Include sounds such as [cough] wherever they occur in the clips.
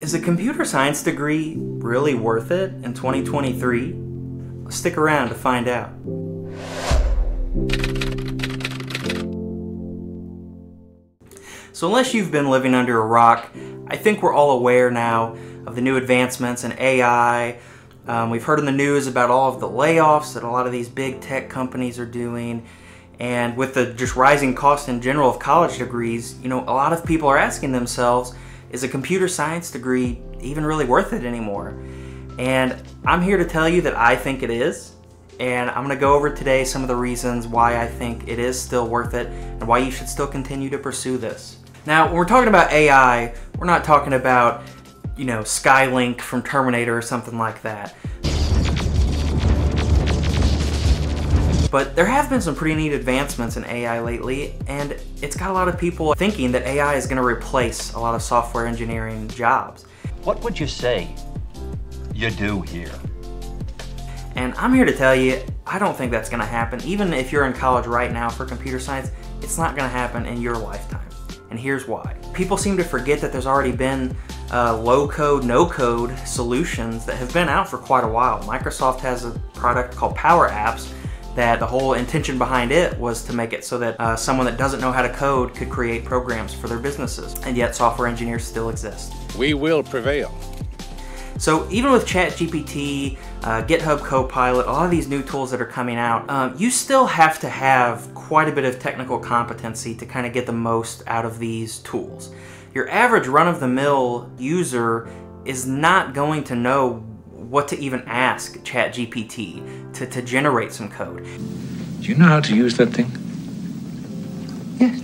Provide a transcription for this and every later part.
Is a computer science degree really worth it in 2023? Stick around to find out. So unless you've been living under a rock, I think we're all aware now of the new advancements in AI. Um, we've heard in the news about all of the layoffs that a lot of these big tech companies are doing. And with the just rising cost in general of college degrees, you know, a lot of people are asking themselves, is a computer science degree even really worth it anymore? And I'm here to tell you that I think it is. And I'm going to go over today some of the reasons why I think it is still worth it and why you should still continue to pursue this. Now, when we're talking about AI, we're not talking about, you know, Skylink from Terminator or something like that. But there have been some pretty neat advancements in AI lately, and it's got a lot of people thinking that AI is going to replace a lot of software engineering jobs. What would you say you do here? And I'm here to tell you, I don't think that's going to happen. Even if you're in college right now for computer science, it's not going to happen in your lifetime. And here's why. People seem to forget that there's already been uh, low code, no code solutions that have been out for quite a while. Microsoft has a product called Power Apps that the whole intention behind it was to make it so that uh, someone that doesn't know how to code could create programs for their businesses. And yet software engineers still exist. We will prevail. So even with ChatGPT, uh, GitHub Copilot, a lot of these new tools that are coming out, um, you still have to have quite a bit of technical competency to kind of get the most out of these tools. Your average run-of-the-mill user is not going to know what to even ask ChatGPT to, to generate some code. Do you know how to use that thing? Yes.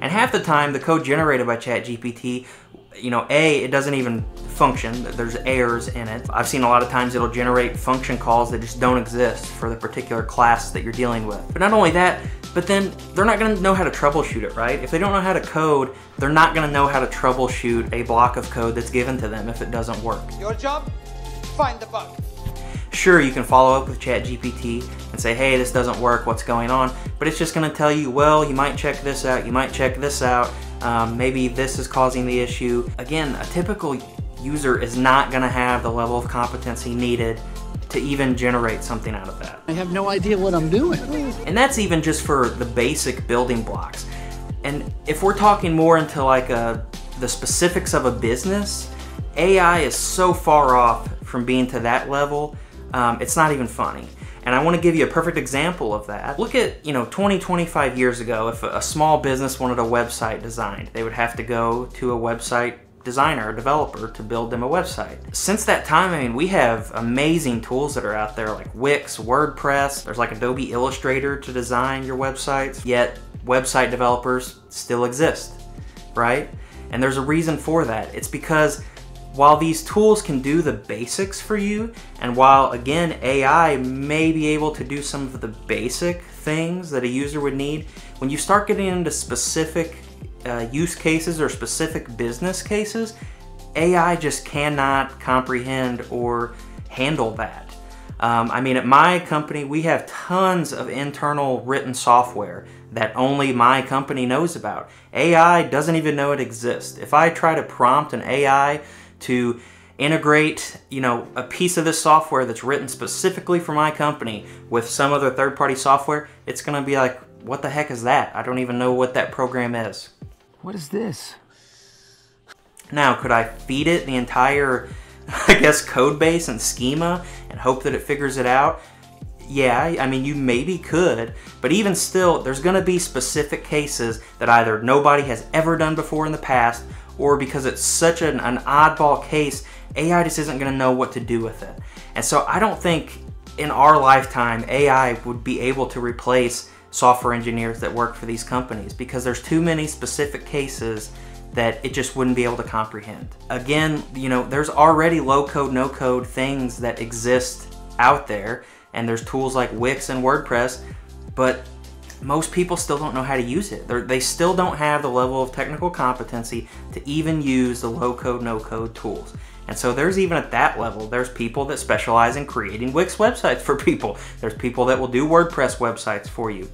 And half the time, the code generated by ChatGPT, you know, A, it doesn't even function. There's errors in it. I've seen a lot of times it'll generate function calls that just don't exist for the particular class that you're dealing with. But not only that, but then they're not gonna know how to troubleshoot it, right? If they don't know how to code, they're not gonna know how to troubleshoot a block of code that's given to them if it doesn't work. Your job? Find the bug. Sure, you can follow up with ChatGPT and say, hey, this doesn't work, what's going on? But it's just gonna tell you, well, you might check this out, you might check this out, um, maybe this is causing the issue. Again, a typical user is not gonna have the level of competency needed to even generate something out of that. I have no idea what I'm doing. And that's even just for the basic building blocks. And if we're talking more into like a, the specifics of a business, AI is so far off from being to that level, um, it's not even funny. And I want to give you a perfect example of that. Look at, you know, 20, 25 years ago, if a small business wanted a website designed, they would have to go to a website designer, a developer, to build them a website. Since that time, I mean, we have amazing tools that are out there like Wix, WordPress, there's like Adobe Illustrator to design your websites, yet website developers still exist, right? And there's a reason for that. It's because while these tools can do the basics for you, and while again AI may be able to do some of the basic things that a user would need, when you start getting into specific uh, use cases or specific business cases, AI just cannot comprehend or handle that. Um, I mean, at my company, we have tons of internal written software that only my company knows about. AI doesn't even know it exists. If I try to prompt an AI to integrate, you know, a piece of this software that's written specifically for my company with some other third-party software, it's going to be like, what the heck is that? I don't even know what that program is. What is this? Now, could I feed it the entire, [laughs] I guess, code base and schema and hope that it figures it out? Yeah, I mean, you maybe could, but even still, there's going to be specific cases that either nobody has ever done before in the past or because it's such an, an oddball case, AI just isn't going to know what to do with it. And so I don't think in our lifetime AI would be able to replace software engineers that work for these companies because there's too many specific cases that it just wouldn't be able to comprehend. Again, you know, there's already low code, no code things that exist out there, and there's tools like Wix and WordPress, but most people still don't know how to use it. They're, they still don't have the level of technical competency to even use the low code, no code tools. And so there's even at that level, there's people that specialize in creating Wix websites [laughs] for people. There's people that will do WordPress websites for you.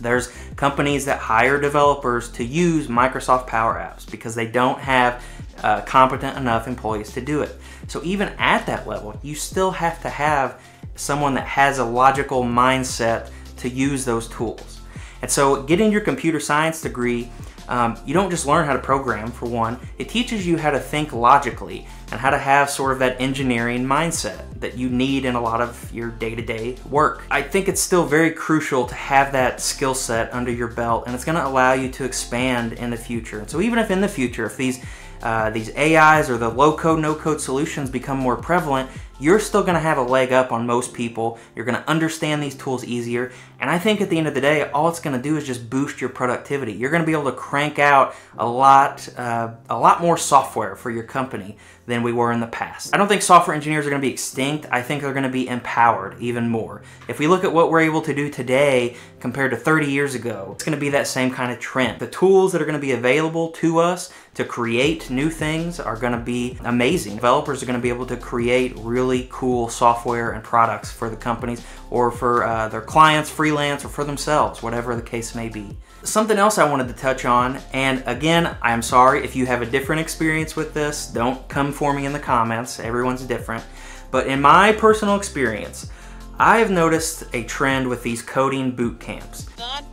There's companies that hire developers to use Microsoft Power Apps because they don't have uh, competent enough employees to do it. So even at that level, you still have to have someone that has a logical mindset to use those tools. And so getting your computer science degree um, you don't just learn how to program, for one, it teaches you how to think logically and how to have sort of that engineering mindset that you need in a lot of your day to day work. I think it's still very crucial to have that skill set under your belt and it's going to allow you to expand in the future. And so, even if in the future, if these uh, these AIs or the low code, no code solutions become more prevalent, you're still going to have a leg up on most people. You're going to understand these tools easier. And I think at the end of the day, all it's going to do is just boost your productivity. You're going to be able to crank out a lot, uh, a lot more software for your company than we were in the past. I don't think software engineers are going to be extinct. I think they're going to be empowered even more. If we look at what we're able to do today compared to 30 years ago, it's going to be that same kind of trend. The tools that are going to be available to us to create new things are going to be amazing. Developers are going to be able to create really cool software and products for the companies or for uh, their clients, freelance, or for themselves, whatever the case may be. Something else I wanted to touch on, and again, I'm sorry if you have a different experience with this, don't come for me in the comments, everyone's different. But in my personal experience, I've noticed a trend with these coding boot camps. Son,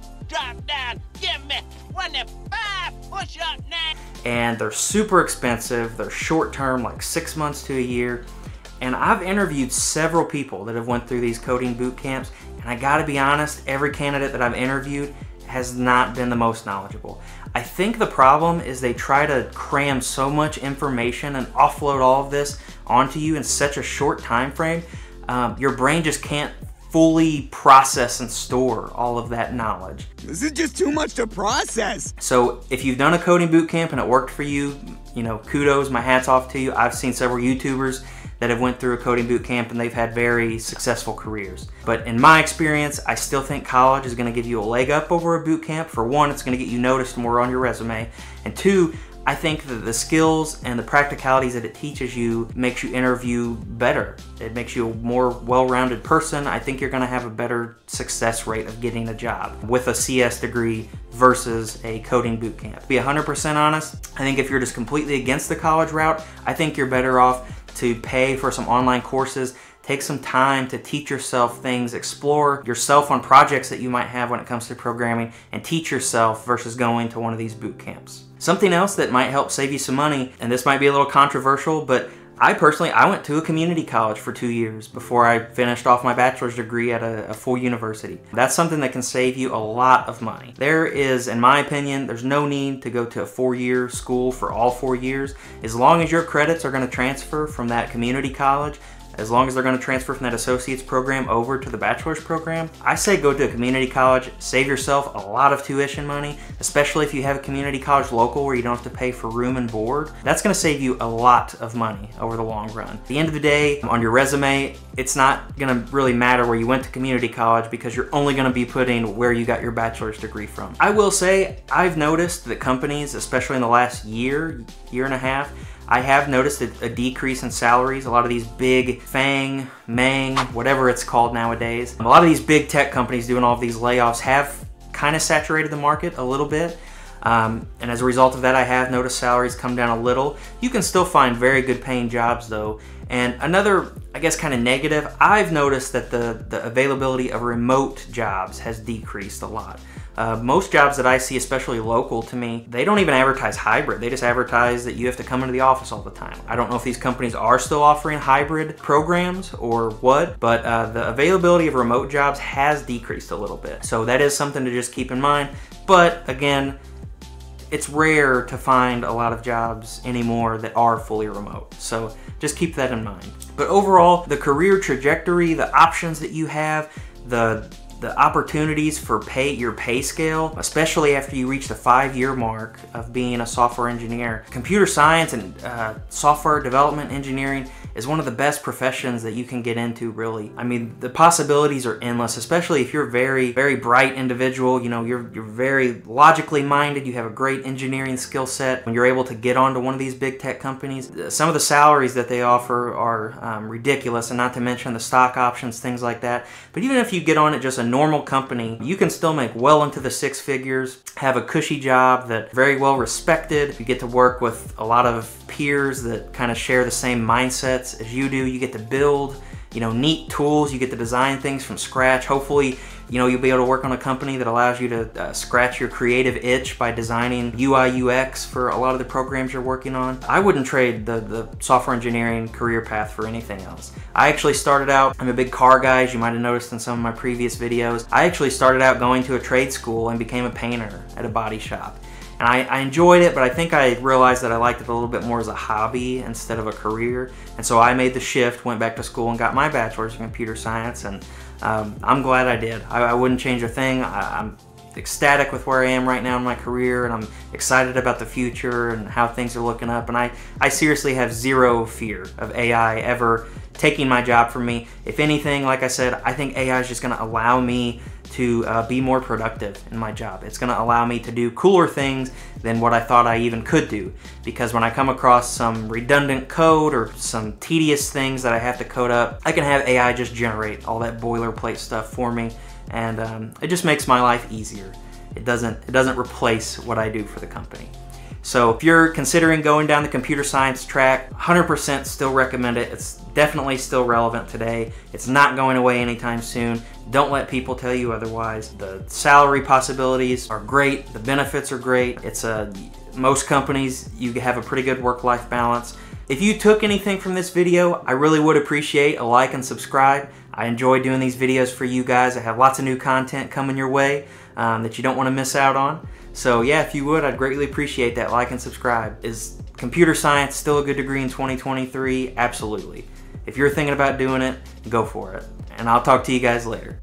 down, give me 25 push up now. And they're super expensive, they're short term, like six months to a year. And I've interviewed several people that have went through these coding boot camps, and I gotta be honest, every candidate that I've interviewed has not been the most knowledgeable. I think the problem is they try to cram so much information and offload all of this onto you in such a short time frame. Um, your brain just can't fully process and store all of that knowledge. This is just too much to process. So if you've done a coding boot camp and it worked for you, you know, kudos, my hat's off to you. I've seen several YouTubers that have went through a coding boot camp and they've had very successful careers. But in my experience, I still think college is going to give you a leg up over a boot camp. For one, it's going to get you noticed more on your resume, and two, I think that the skills and the practicalities that it teaches you makes you interview better. It makes you a more well-rounded person. I think you're going to have a better success rate of getting a job with a CS degree versus a coding boot camp. Be 100% honest, I think if you're just completely against the college route, I think you're better off to pay for some online courses Take some time to teach yourself things, explore yourself on projects that you might have when it comes to programming, and teach yourself versus going to one of these boot camps. Something else that might help save you some money, and this might be a little controversial, but I personally, I went to a community college for two years before I finished off my bachelor's degree at a, a, full university. That's something that can save you a lot of money. There is, in my opinion, there's no need to go to a four-year school for all four years. As long as your credits are gonna transfer from that community college as long as they're going to transfer from that associate's program over to the bachelor's program, I say go to a community college, save yourself a lot of tuition money, especially if you have a community college local where you don't have to pay for room and board. That's going to save you a lot of money over the long run. At the end of the day, on your resume, it's not to really matter where you went to community college because you're only going to be putting where you got your bachelor's degree from. I will say, I've noticed that companies, especially in the last year, year and a half, I have noticed a, decrease in salaries. A lot of these big FANG, MANG, whatever it's called nowadays, a lot of these big tech companies doing all of these layoffs have kind of saturated the market a little bit. Um, and as a result of that, I have noticed salaries come down a little. You can still find very good paying jobs though. And another, I guess, kind of negative, I've noticed that the, the availability of remote jobs has decreased a lot. Uh, most jobs that I see, especially local to me, they don't even advertise hybrid. They just advertise that you have to come into the office all the time. I don't know if these companies are still offering hybrid programs or what, but uh, the availability of remote jobs has decreased a little bit. So that is something to just keep in mind. But again, it's rare to find a lot of jobs anymore that are fully remote. So just keep that in mind. But overall, the career trajectory, the options that you have, the the opportunities for pay your pay scale, especially after you reach the five-year mark of being a software engineer. Computer science and uh, software development engineering is one of the best professions that you can get into, really. I mean, the possibilities are endless, especially if you're a very, very bright individual. You know, you're, you're very logically minded, you have a great engineering skill set. When you're able to get onto one of these big tech companies, some of the salaries that they offer are um, ridiculous, and not to mention the stock options, things like that. But even if you get on at just a normal company, you can still make well into the six figures, have a cushy job that very well respected. You get to work with a lot of peers that kind of share the same mindsets as you do. You get to build, you know, neat tools. You get to design things from scratch. Hopefully, you know, you'll be able to work on a company that allows you to uh, scratch your creative itch by designing UI UX for a lot of the programs you're working on. I wouldn't trade the, the software engineering career path for anything else. I actually started out, I'm a big car guy, as you might have noticed in some of my previous videos. I actually started out going to a trade school and became a painter at a body shop. And I, I, enjoyed it, but I think I realized that I liked it a little bit more as a hobby instead of a career. And so I made the shift, went back to school, and got my bachelor's in computer science. And um, I'm glad I did. I, I wouldn't change a thing. I, I'm ecstatic with where I am right now in my career, and I'm excited about the future and how things are looking up. And I, I seriously have zero fear of AI ever taking my job from me. If anything, like I said, I think AI is just going to allow me to uh, be more productive in my job. It's going to allow me to do cooler things than what I thought I even could do. Because when I come across some redundant code or some tedious things that I have to code up, I can have AI just generate all that boilerplate stuff for me, and um, it just makes my life easier. It doesn't it doesn't replace what I do for the company. So if you're considering going down the computer science track, 100% still recommend it. It's definitely still relevant today. It's not going away anytime soon. Don't let people tell you otherwise. The salary possibilities are great. The benefits are great. It's a most companies you have a pretty good work-life balance. If you took anything from this video, I really would appreciate a like and subscribe. I enjoy doing these videos for you guys. I have lots of new content coming your way um, that you don't want to miss out on. So yeah, if you would, I'd greatly appreciate that like and subscribe. Is computer science still a good degree in 2023? Absolutely. If you're thinking about doing it, go for it. And I'll talk to you guys later.